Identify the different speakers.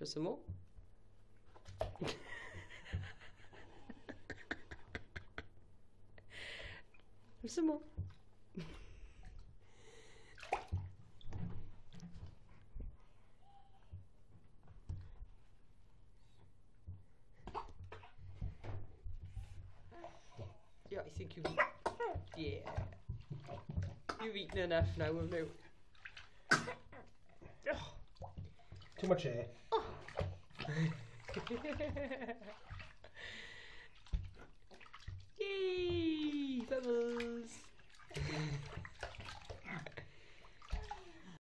Speaker 1: Just some more. some more. Yeah, I think you've yeah. You've eaten enough now, haven't you?
Speaker 2: Too much air. Oh.
Speaker 1: ¡Yay! ¡Vamos!